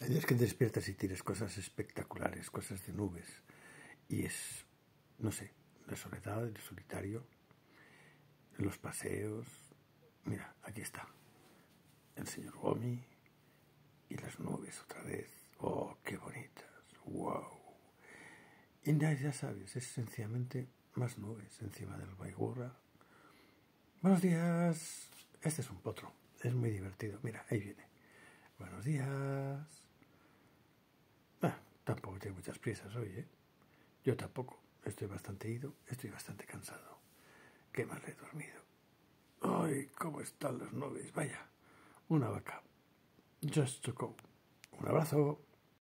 Hay días que te despiertas y tienes cosas espectaculares, cosas de nubes. Y es, no sé, la soledad, el solitario, los paseos. Mira, aquí está. El señor Gomi y las nubes otra vez. Oh, qué bonitas. Wow. Y ya sabes, es sencillamente más nubes encima del Baigurra. Buenos días. Este es un potro. Es muy divertido. Mira, ahí viene. Buenos días. Tampoco tengo muchas prisas hoy, ¿eh? Yo tampoco. Estoy bastante ido, estoy bastante cansado. Qué mal he dormido. ¡Ay, cómo están las nubes! Vaya, una vaca. Just to. Un abrazo.